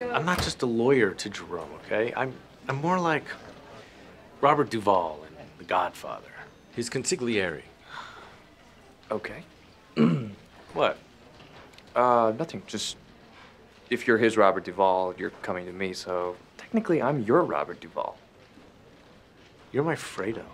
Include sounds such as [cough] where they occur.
I'm not just a lawyer to Jerome, okay? I'm, I'm more like Robert Duvall in The Godfather. He's consigliere. Okay. [clears throat] What? Uh, nothing. Just if you're his Robert Duvall, you're coming to me. So technically, I'm your Robert Duvall. You're my Fredo.